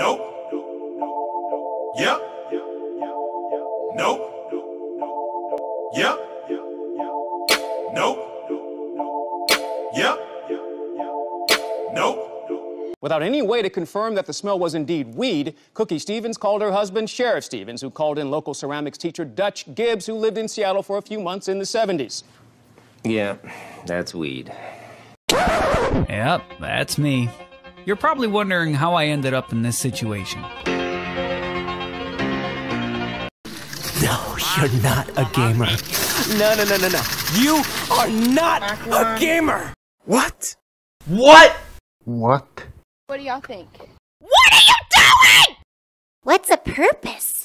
Nope. Yep. Nope. Yep. Nope. Yep. Nope. Without any way to confirm that the smell was indeed weed, Cookie Stevens called her husband Sheriff Stevens, who called in local ceramics teacher Dutch Gibbs, who lived in Seattle for a few months in the 70s. Yeah, that's weed. Yep, that's me. You're probably wondering how I ended up in this situation. No, you're not a gamer. No, no, no, no, no. You are not a gamer. What? What? What? What do y'all think? What are you doing? What's the purpose?